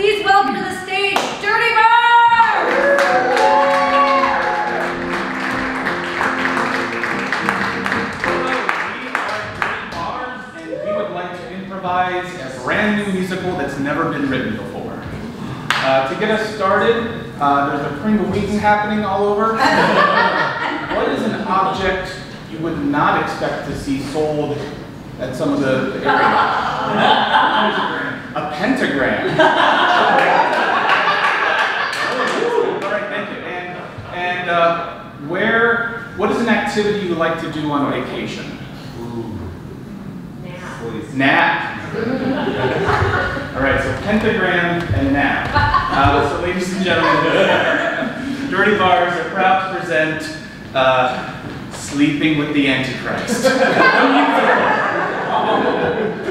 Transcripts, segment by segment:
please welcome to the stage, Dirty Bar! and we would like to improvise a brand new musical that's never been written before. Uh, to get us started, uh, there's a Pringle eating happening all over. what is an object you would not expect to see sold at some of the, the areas? a pentagram. all right, thank you. And, and uh, where, what is an activity you like to do on vacation? Nap. All right, so pentagram and nap. Uh, so, ladies and gentlemen, Dirty Bars are proud to present uh, Sleeping with the Antichrist.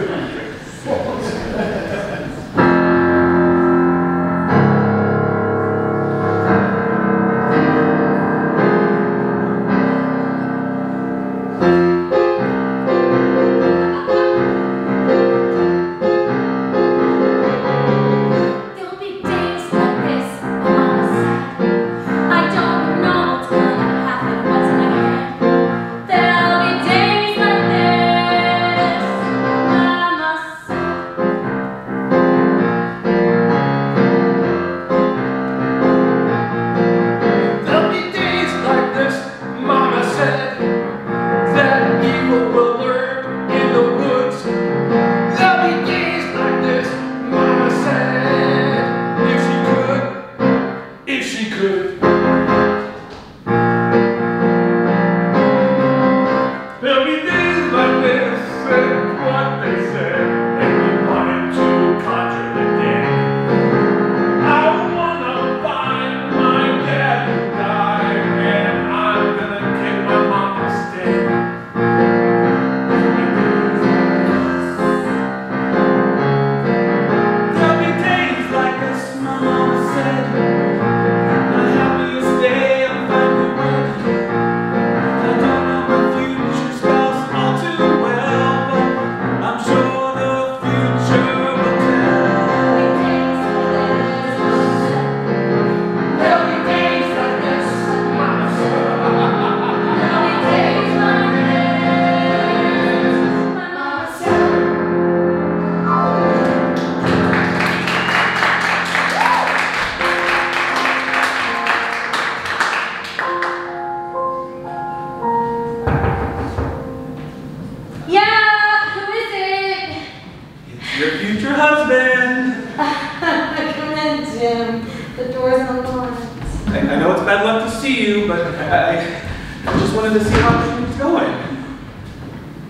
The door's unlocked. I, I know it's bad luck to see you, but I, I just wanted to see how things going.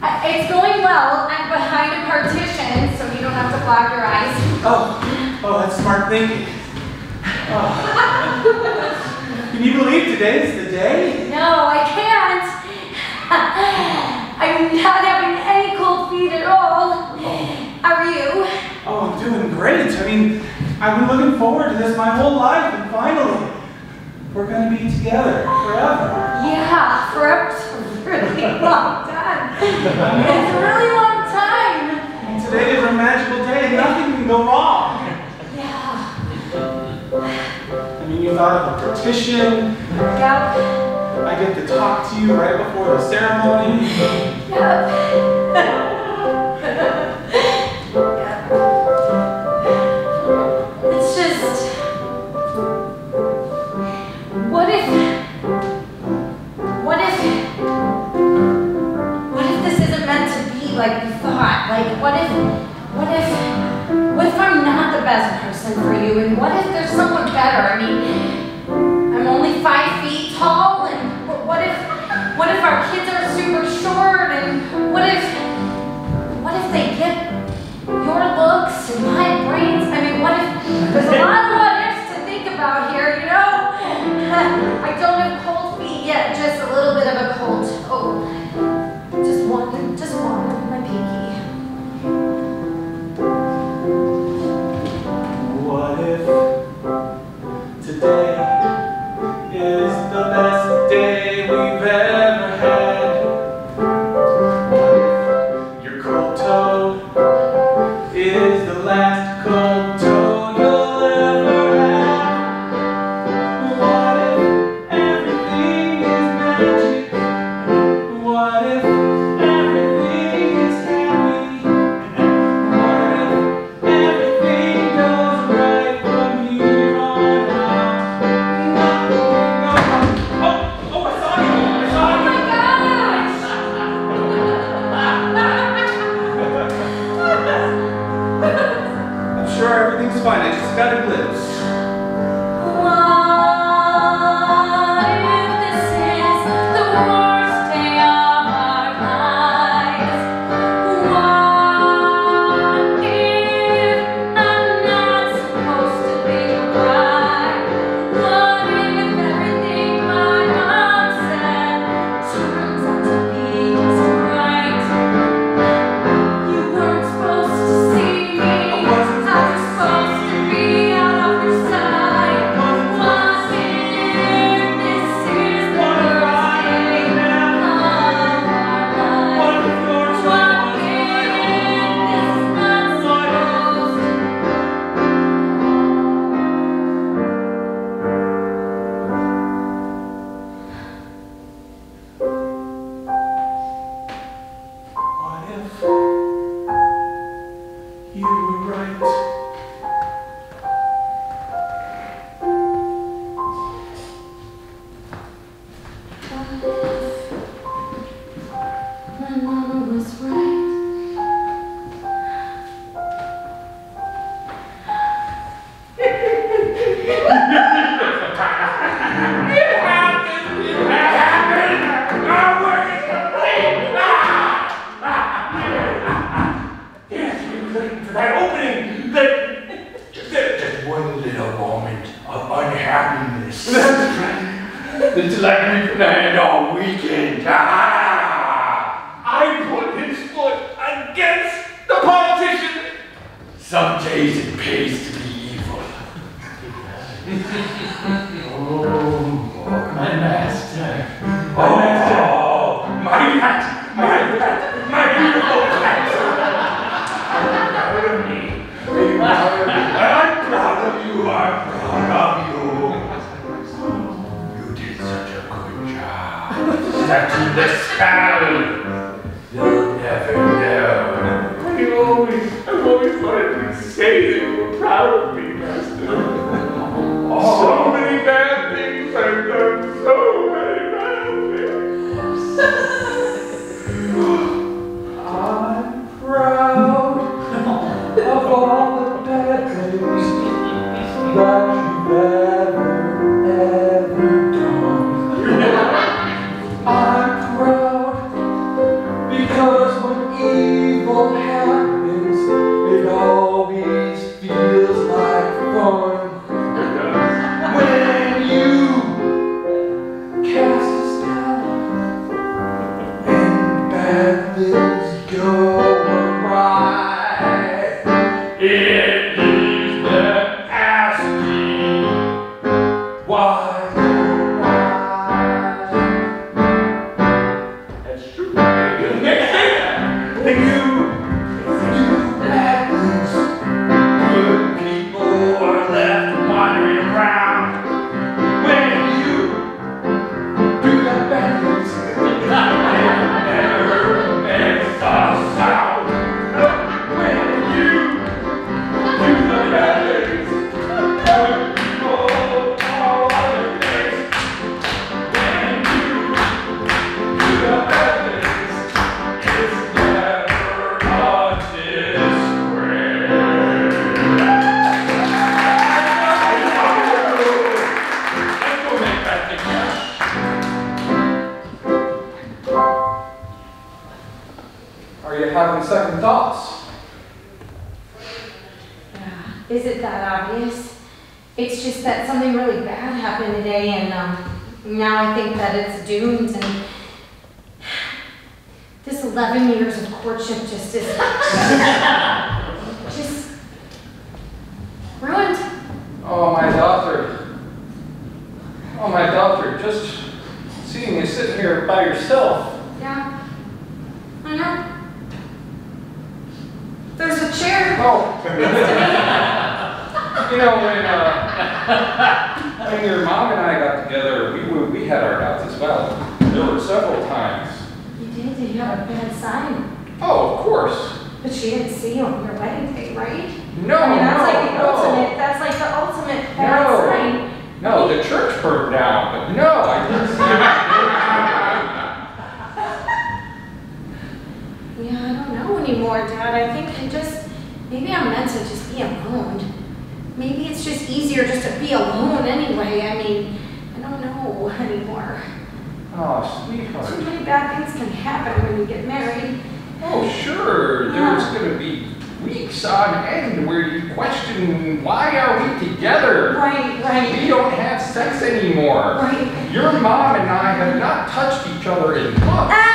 Uh, It's going well. I'm behind a partition, so you don't have to block your eyes. Oh, oh, that's smart thinking. Oh. Can you believe today is the day? No, I can't. I'm not having any cold feet at all. Are you? Oh, I'm doing great. I mean, I've been looking forward to this my whole life, and finally, we're gonna be together forever. Yeah, forever a really long time. It's a really long time. Today is a magical day, and nothing can go wrong. Yeah. I mean, you thought of a petition. Yep. I get to talk to you right before the ceremony. Yep. What if. What if I'm not the best person for you? And what if there's someone better? I mean, right? It pays to be evil. you having second thoughts? Yeah. Is it that obvious? It's just that something really bad happened today and um, now I think that it's doomed and this 11 years of courtship just is just ruined. Oh, my daughter. Oh, my daughter, just seeing you sitting here by yourself. Yeah, I know. There's a chair Oh, next to me. you know, when, uh, when your mom and I got together, we, were- we had our doubts as well. There were several times. You did, did you have a bad sign? Oh, of course. But she didn't see you on your wedding day, right? No, I mean, that's like the no, no. ultimate, that's like the ultimate bad No. sign. No, the church burned down, but no, I didn't see it. Yeah, I don't know anymore, Dad. I think maybe I'm meant to just be alone. Maybe it's just easier just to be alone anyway. I mean, I don't know anymore. Oh, sweetheart. So many bad things can happen when you get married. Oh, sure. There's gonna be weeks on end where you question, why are we together? Right, right. We don't have sex anymore. right. Your mom and I have not touched each other in months. Dad,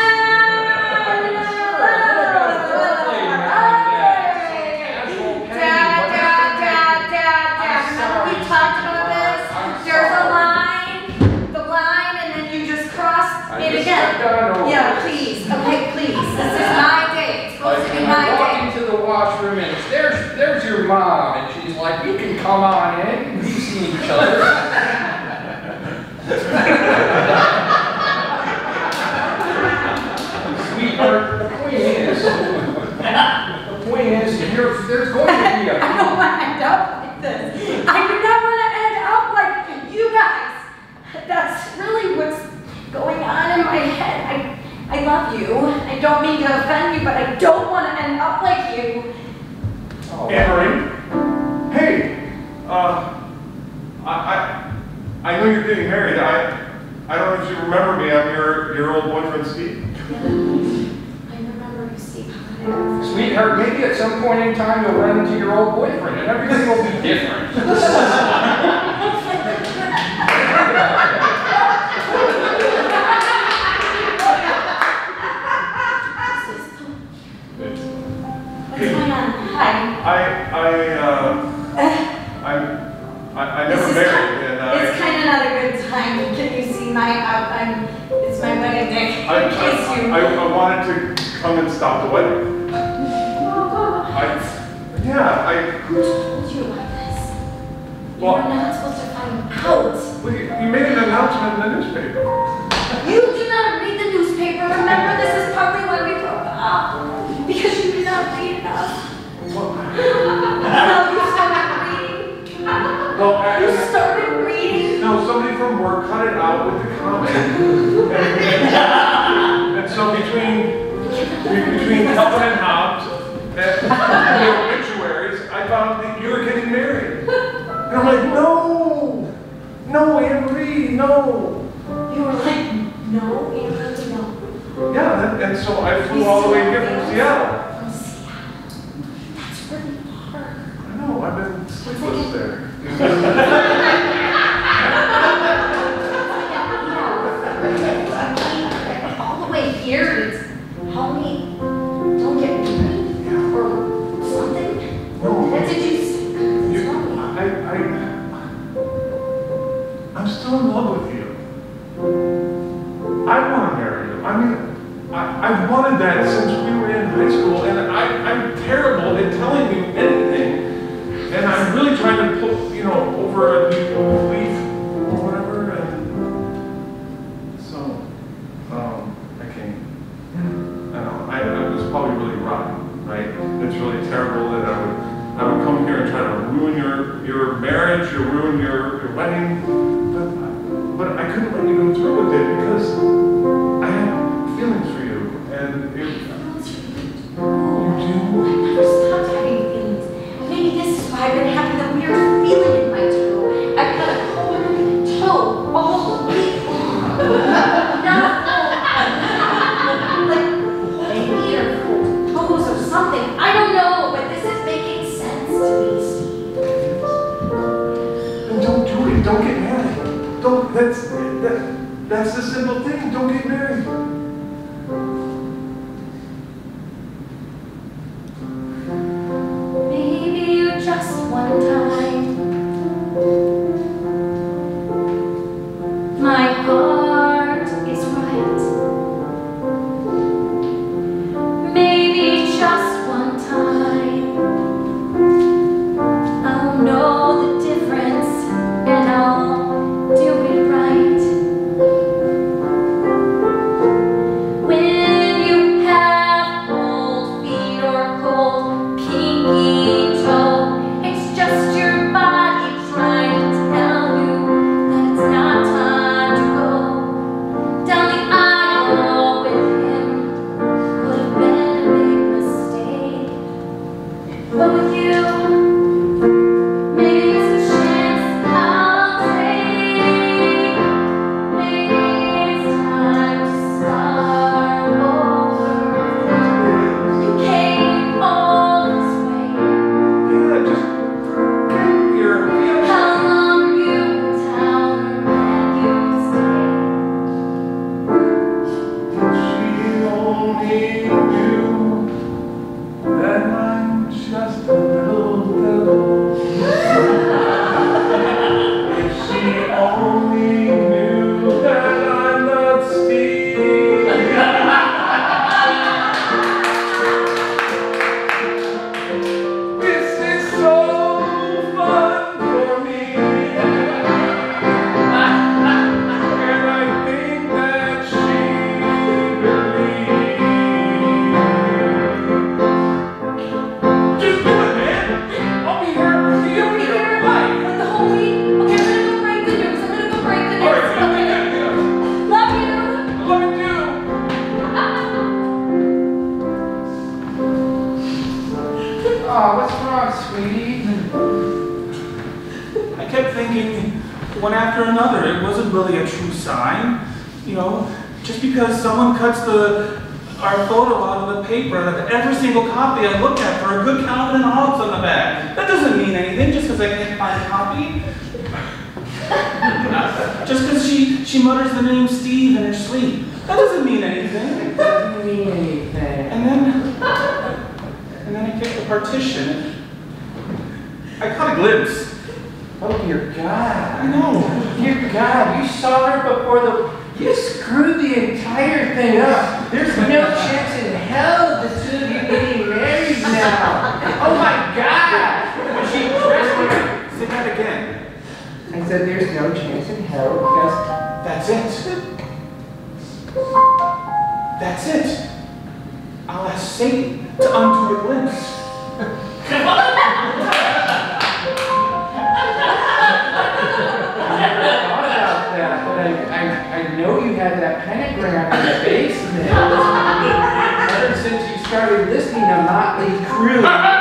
your mom, and she's like, you can come on in, we've seen each other. Sweetheart, the point is, the point is, there's going to be a. I don't wanna end up like this. I do not wanna end up like you guys. That's really what's going on in my head. I, I love you. I don't mean to offend you, but I don't wanna end up like you. Oh, Anne Marie? Hey, uh, I, I, I know you're getting married. I, I don't know if you remember me. I'm your, your old boyfriend, Steve. I remember you, Steve. Sweetheart, maybe at some point in time you'll run into your old boyfriend and everything will be different. I, I, uh, I'm, I, I never married, ki- and It's I, kind of not a good time. Can you see my, I- I'm, it's my wedding day. I, In case you. I, I, I wanted to come and stop the wedding. Oh, I, yeah, I, Who told you about this? You Well- were not supposed to find out. well, you you made an announcement in the newspaper. You do not read the newspaper. Remember, this is partly why we broke up. Because you did not read enough. No, you started reading. well, I- You started reading. No, somebody from work cut it out with the comment. And, and so between, between Calvin and Hobbes and the obituaries, I found that you were getting married. And I'm like, no, no, Anne Marie, no. You were like, no, Andrew, no. Yeah, and, and so I flew all the way here From Seattle. Since we were in high school, and I, I'm terrible that's, that, that's the simple thing, don't get married. After another. It wasn't really a true sign. You know, just because someone cuts the our photo out of the paper, that every single copy I looked at for a good Calvin and Hobbes on the back, that doesn't mean anything just because I can't find a copy. just because she, she mutters the name Steve in her sleep, that doesn't mean anything. Doesn't mean anything. And then, and then I kicked the partition. I caught a glimpse. Oh dear God. I know. Dear God, you saw her before the. You screwed the entire thing up. There's no chance in hell the two of you getting married now. Oh my God! She dressed me. Say that again. I said there's no chance in hell because That's it. That's it. I'll ask Satan to undo the glimpse. Ever since you started listening to Motley Crue.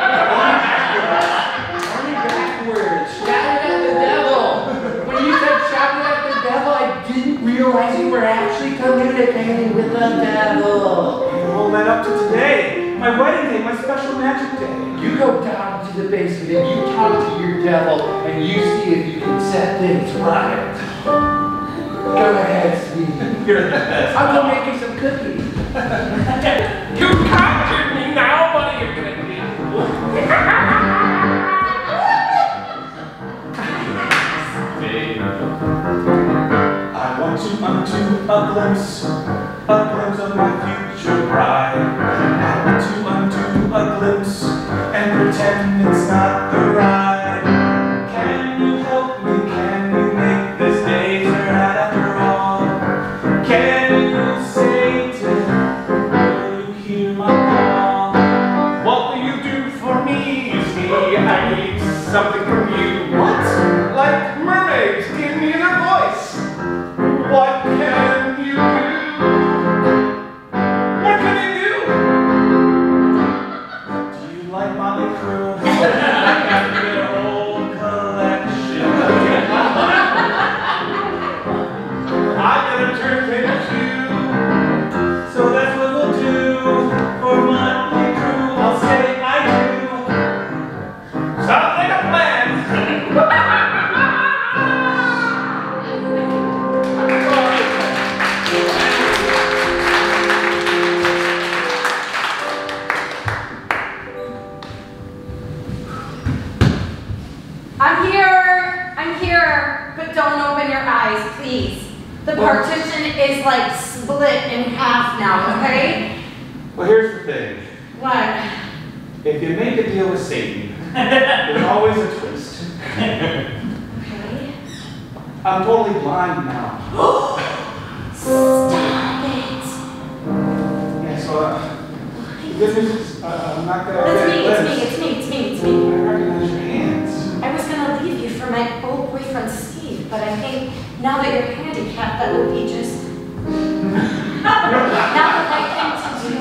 News is uh, I'm not gonna It's me, it's me, it's me, it's me, it's I me. recognize your hands. I was gonna leave you for my old boyfriend Steve, but I think now that you're handicapped, that would be just not the right thing to do.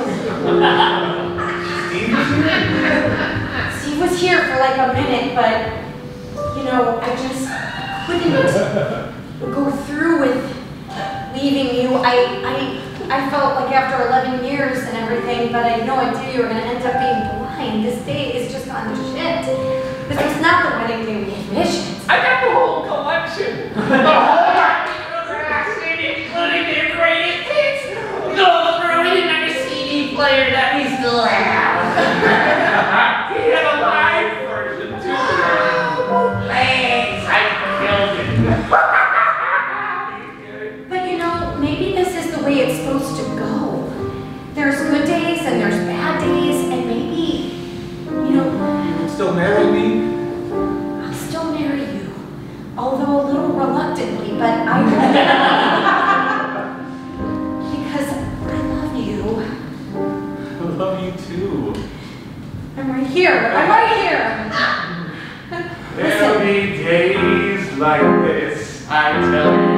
Steve is here? Steve was here for like a minute, but you know, I just couldn't go through with leaving you. I, I, I felt like after 11 years and everything, but I had no idea you were gonna end up being blind. This day is just gone to shit. This was not the wedding day we envisioned. I got the whole collection. The whole CD, including the greatest hits. Go through CD player that we still have. Because I love you. I love you too. I'm right here. I'm right here. There'll be days like this, I tell you,